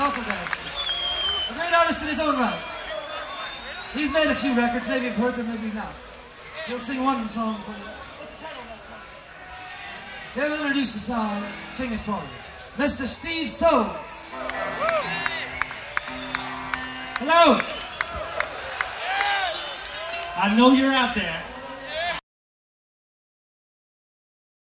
hustle guy. a great artist in his own right. He's made a few records. Maybe you've heard them, maybe not. He'll sing one song for you. What's the title of that song? He'll introduce the song, sing it for you. Mr. Steve Soles. Hello. I know you're out there.